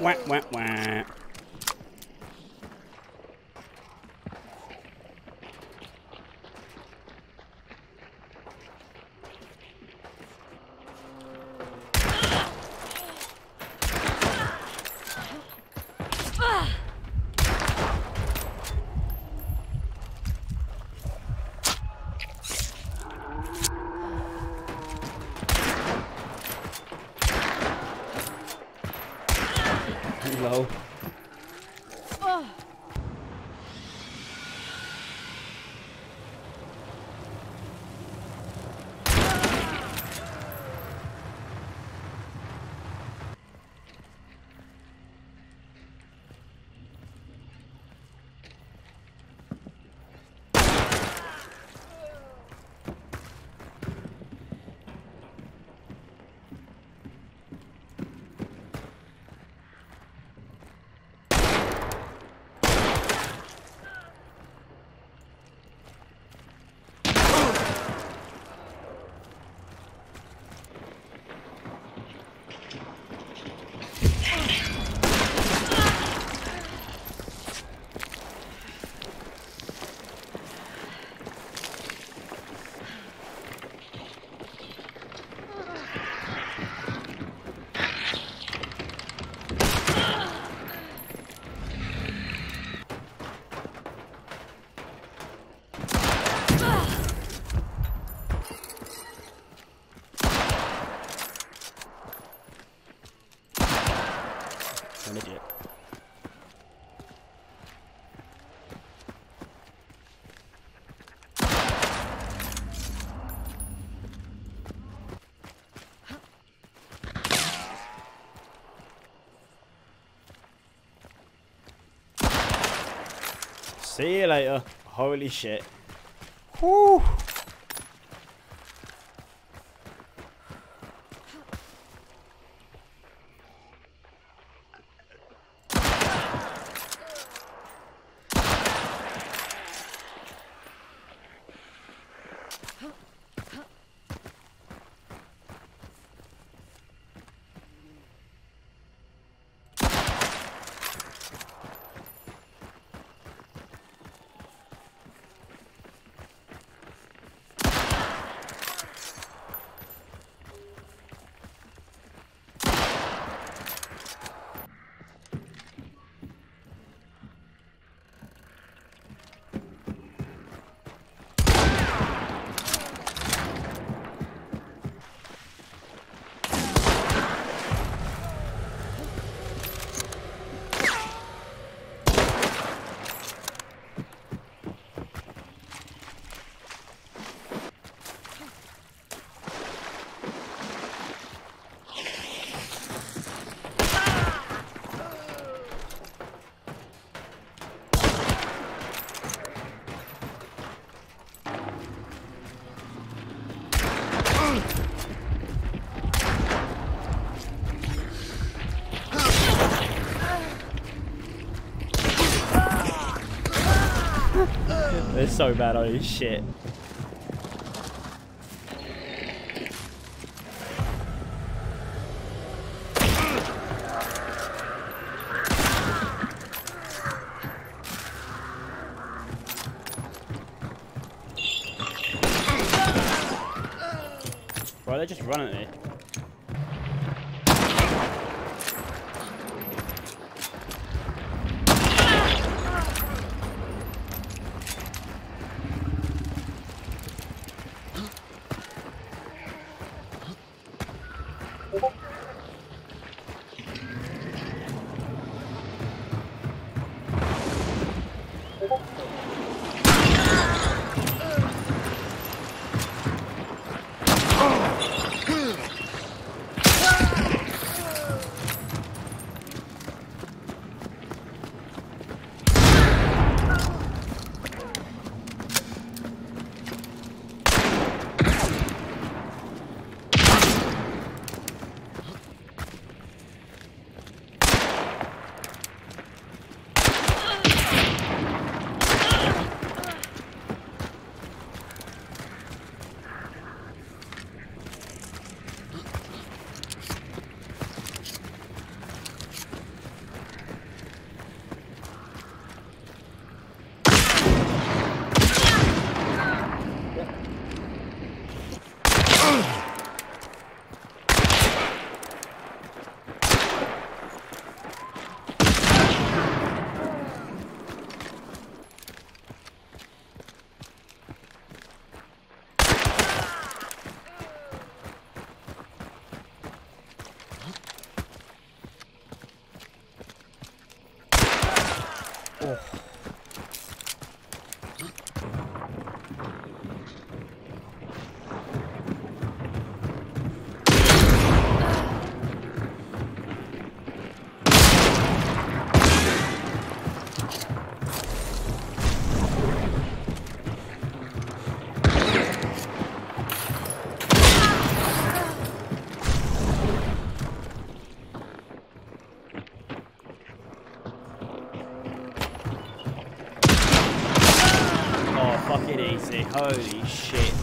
wah, wah, wah. Low. I'm an idiot. See you later. Holy shit. Whew. They're so bad on this shit. Bro, they're just running at me. 고맙습니다. Fucking easy. Holy shit.